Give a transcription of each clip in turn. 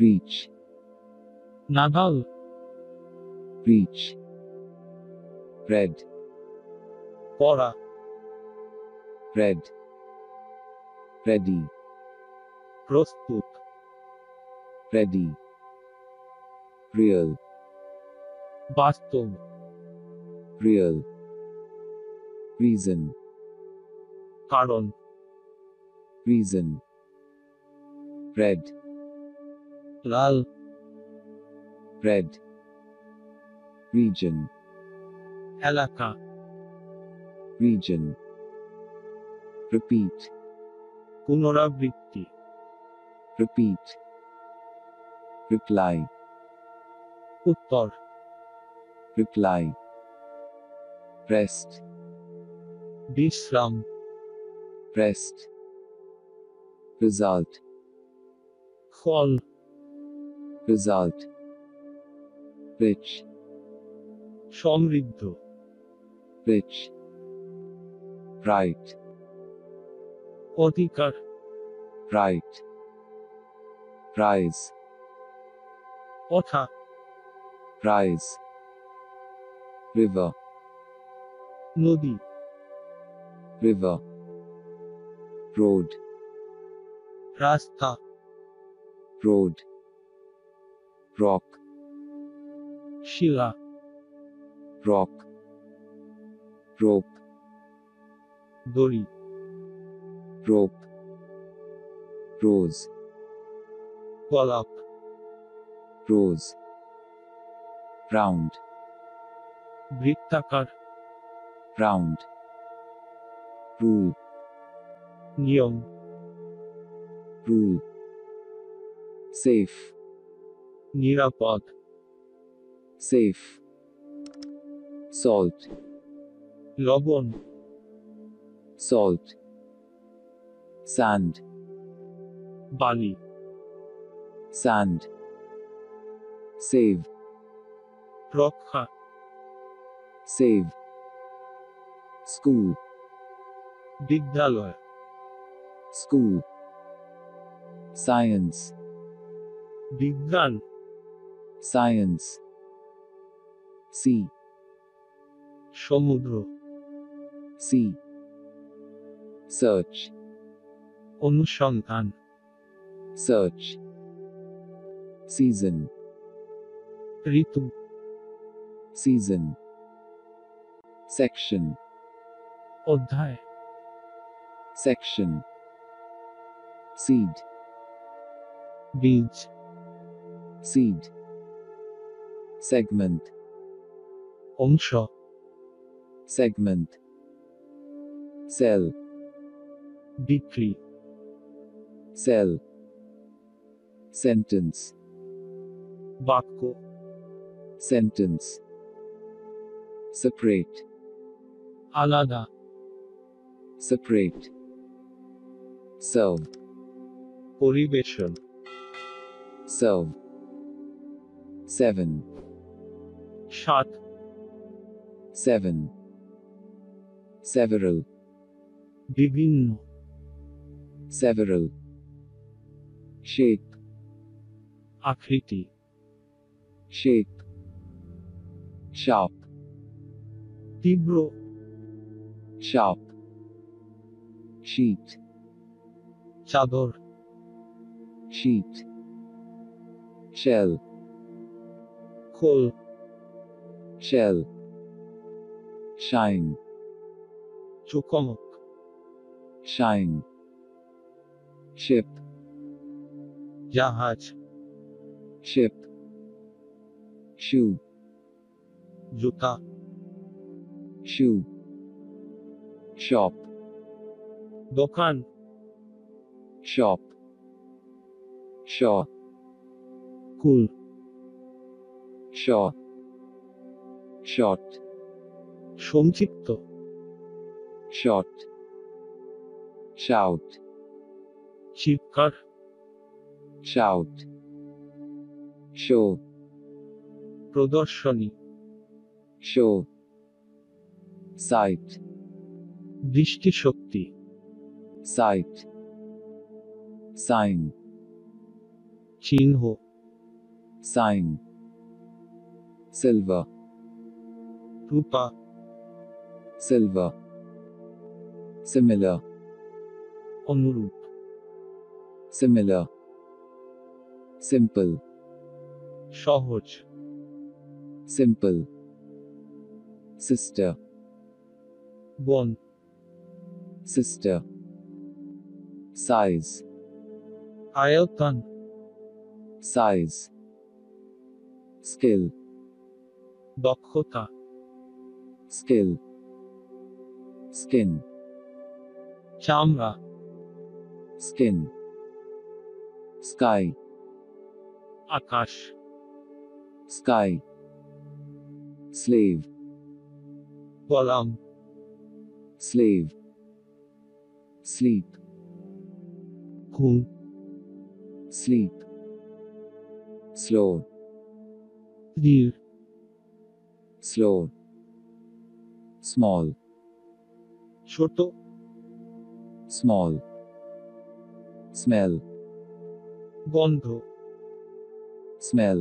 Preach. Nadal. Preach. Bread. Pora. Bread. Ready. Prostut. Ready. Real. Bastov. Real. Reason. Karon. Reason. Red. Lal. Red. Region. Elaka Region. Repeat. Punorabritti Repeat. Reply. Uttar Reply. Rest. Bishram Rest. Result. Call result, rich, সমৃদ্ধ rich, right, অধিকার right, rise, ওঠা rise, river, নদী river, road, রাস্তা road, rock, শিলা rock, rope, দড়ি rope, rose, গোলাপ rose, round, বৃত্তাকার round, rule, নিয়ম rule, safe, নিরাপদ safe, salt, লবণ salt, sand, বালি sand, save, রক্ষা save, school, বিদ্যালয় school, science, বিজ্ঞান science, sea, সমুদ্র sea, search, অনুসন্ধান search, season, ঋতু season, section, অধ্যায় section, seed, বীজ seed, segment, অংশ segment, cell, বিক্রি cell, sentence, বাক্য sentence, separate, আলাদা separate, serve, পরিবেশন serve, seven, সাত seven, several, বিভিন্ন several, shape, আকৃতি shape, sharp, তীব্র sharp, sheet, চাদর sheet, shell, খোল Shell Shine. Çukomuk Shine. Ship. Jahaç Ship. Shoe Juta. Shoe Shop. Dokan. Shop. Shaw. Cool Shaw. Short সংক্ষিপ্ত shot shout চিৎকার shout show প্রদর্শনী। Show site দৃষ্টিশক্তি। Site sign চিহ্ন। Sign silver রূপা silver, similar, অনুরূপ similar, simple, সহজ simple, sister, বন sister, size, আয়তন size, skill, দক্ষতা skill skin. Chamra skin. Sky. Akash. Sky. Slave. Golam slave. Sleep. Ghum sleep. Slow. Dear. slow small, ছোট small, smell, গন্ধ smell,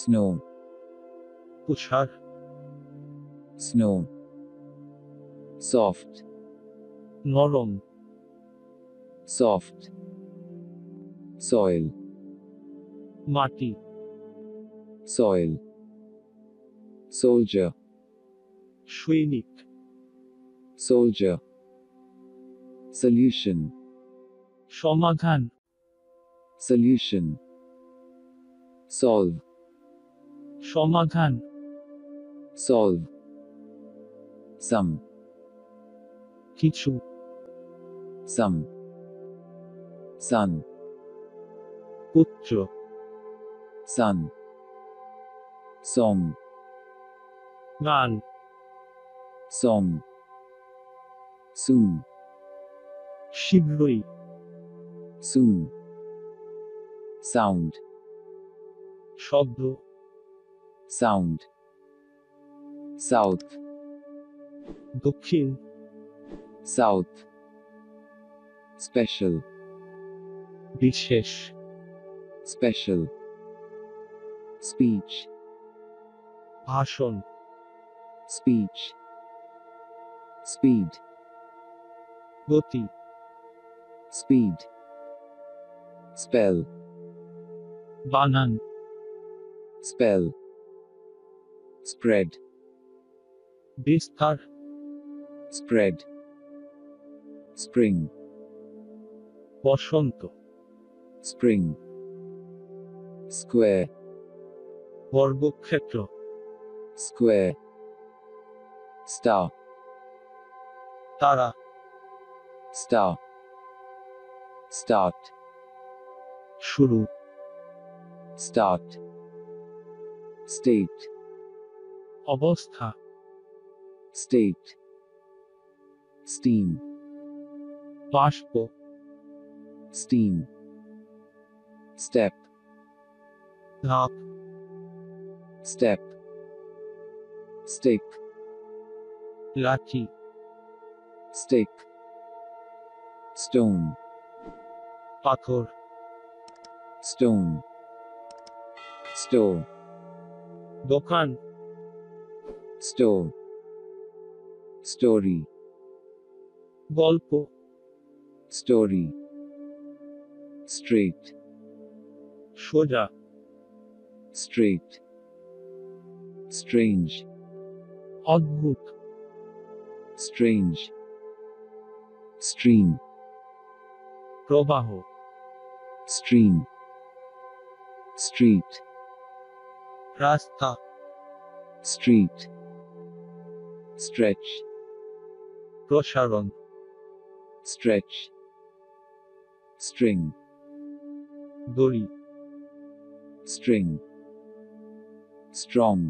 snow, তুষার snow, soft, নরম soft, soil, মাটি soil, soldier, সৈনিক soldier, solution, সমাধান solution, solve, সমাধান solve, some, কিছু some, sun, পুত্র sun, song, গান song, soon, শীঘ্রই soon, sound, শব্দ sound, south, দক্ষিণ south, special, বিশেষ special, speech, ভাষণ speech, speed, গতি speed, spell, বানান spell, spread, বিস্তার spread, spring, বসন্ত spring, square, বর্গক্ষেত্র square, star, তারা। স্টার্ট স্টার্ট শুরু। স্টার্ট স্টেট অবস্থা। স্টেট স্টিম বাষ্প। স্টিম স্টেপ ধাপ। স্টেপ স্টেক লাঠি stick, stone, পাথর stone, store, দোকান store, story, গল্প story, straight, সোজা straight, strange, অদ্ভুত strange, stream, প্রবাহ stream, street, রাস্তা street, stretch, প্রসারণ stretch, string, দড়ি string, strong,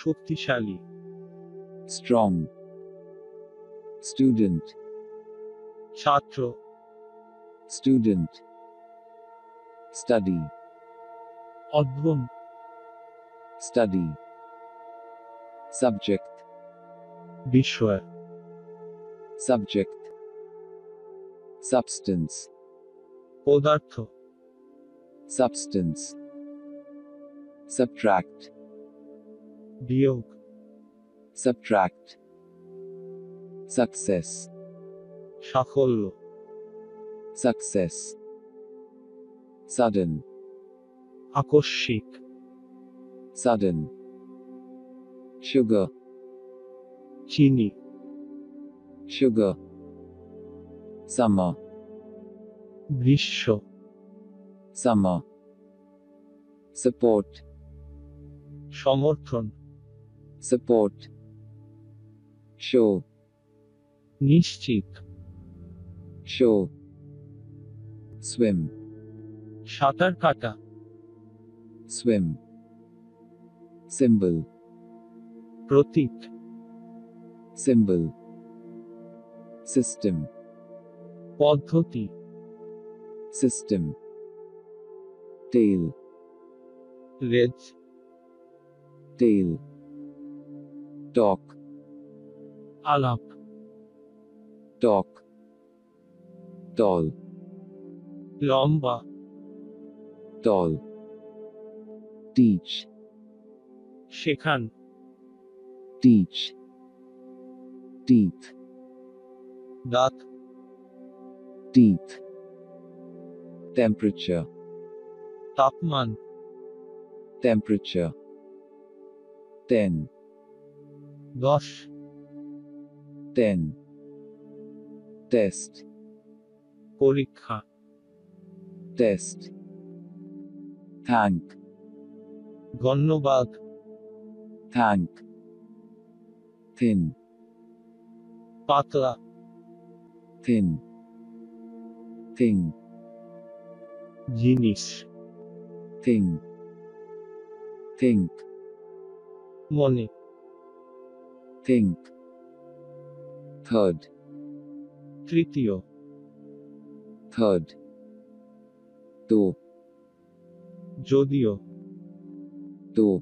শক্তিশালী strong, student, ছাত্র student, study, অধ্যয়ন study, subject, বিষয় subject, substance, পদার্থ substance, subtract, বিয়োগ subtract, success, সাফল্য success, sudden, আকস্মিক sudden, sugar, চিনি sugar, summer, গ্রীষ্ম summer, support, সমর্থন support, show, নিশ্চিত show, swim, সাঁতার কাটা swim, symbol, প্রতীক symbol, system, পদ্ধতি system, tail, লেজ tail, talk, আলাপ talk, tall, লম্বা tall, teach, শেখান teach, teeth, দাঁত teeth, temperature, তাপমান temperature, ten, দশ ten, test, পরীক্ষা test, thank, ধন্যবাদ thank, thin, পাতলা thin, thing, জিনিস thing, think, মনে think, third, তৃতীয় third, though, যদিও though,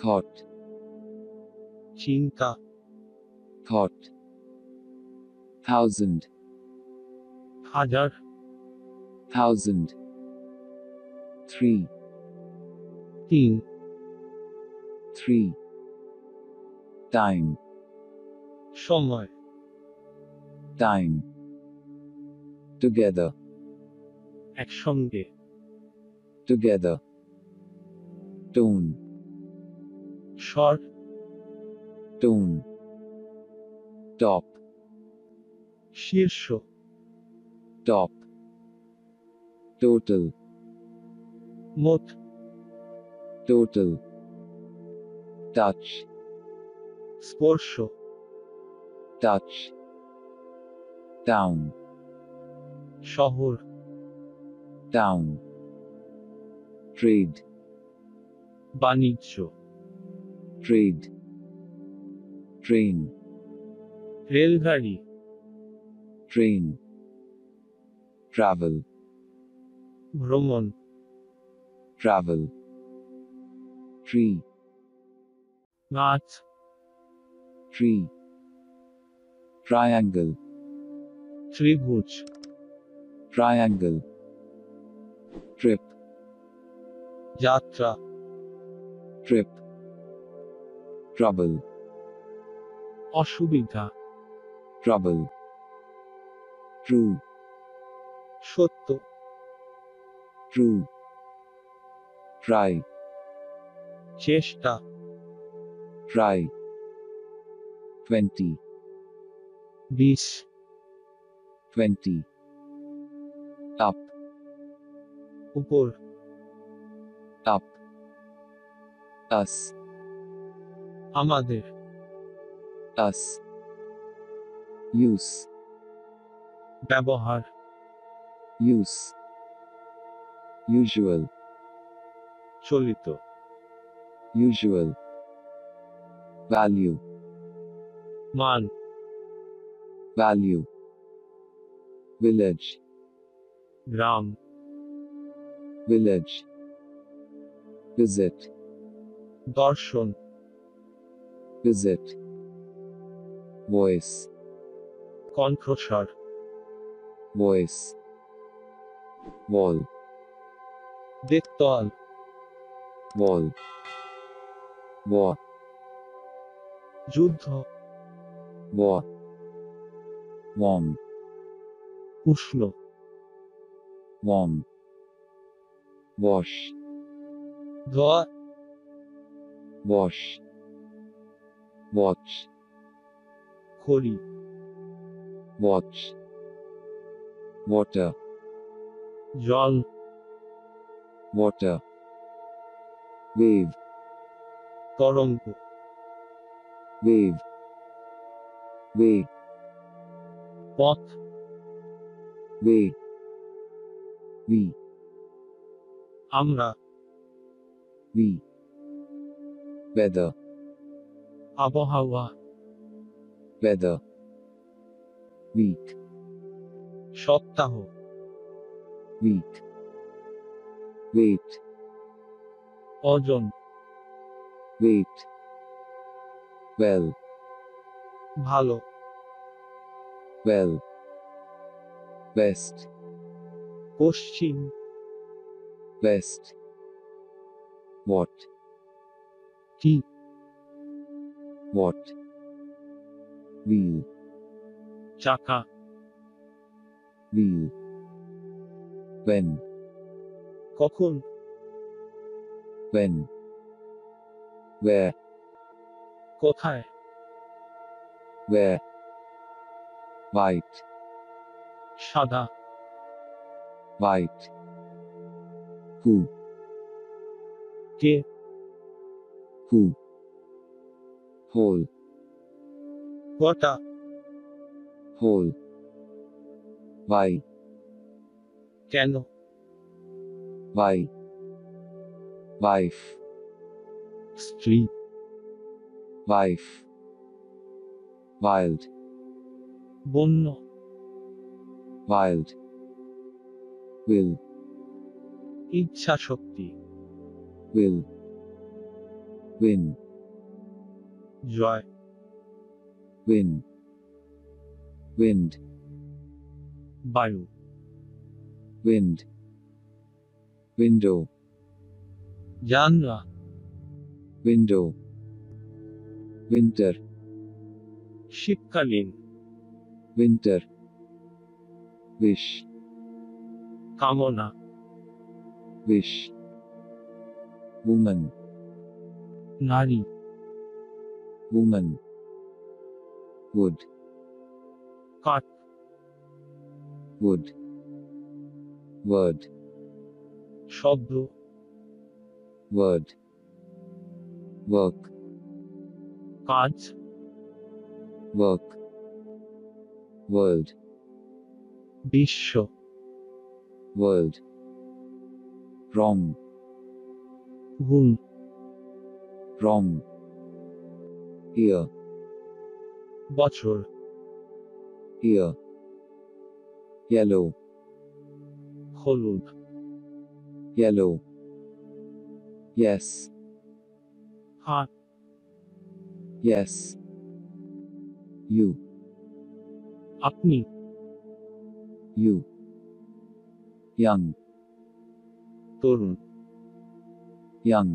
thought, চিন্তা thought, thousand, হাজার thousand, three, তিন three, time, সময় time, together, একসঙ্গে together, tone, স্বর tone, top, শীর্ষ top, total, মোট total, touch, স্পর্শ touch, town, শহর টাউন ট্রেড বাণিজ্য ট্রেড ট্রেন রেলগাড়ি ট্রেন ট্রাভেল ভ্রমণ ট্রাভেল ট্রি গাছ ট্রি ট্রায়াঙ্গেল ত্রিভুজ triangle, trip, যাত্রা trip, trouble, অসুবিধা trouble, true, সত্য true, try, চেষ্টা try, twenty, বিষ twenty, up, উপর up, us, আমাদের us, use, ব্যবহার use, usual, চলিত usual, value, মান value, village, গ্রাম ভিলেজ ভিজিট দর্শন ভিজিট ভয়েস কণ্ঠস্বর ভয়েস বল দেখতল বল ব যুদ্ধ ব বম উষ্ণ warm, wash, ধোয়া wash, watch, খড়ি watch, water, জল water, wave, তরঙ্গ wave, way, পথ way, we, আমরা we, weather, আবহাওয়া weather, week, সপ্তাহ week, wait, ওজন wait, well, ভালো well, best, Paschim best, what, কি what, wheel, চাকা wheel, when, কখন when, where, কোথায় where, white, সাদা white. Who? K. Who? Hole. Quota. Hole. Why? Cano. Why? Wife. Street. Wife. Wild. Bonno. Wild. Will, ইচ্ছা শক্তি will, win, Joy win, wind, বায়ু wind, window, জানলা window, winter, শীতকালীন winter, wish, কামনা wish, woman, নারী woman, wood, কাঠ wood, word, শব্দ word, work, কাজ work, world, বিশ্ব world, wrong, ভুল wrong, ear, বছর ear, yellow, হলুদ yellow, yes, হাত yes, you, আপনি you, young, তরুণ young,